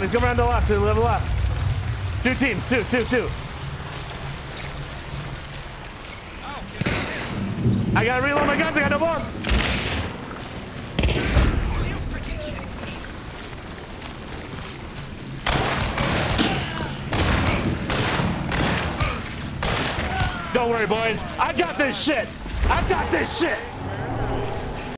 around. He's going around the left, to the left. Two teams, two, two, two. I gotta reload my guns. I got no bullets. Don't worry, boys. I got this shit. I got this shit.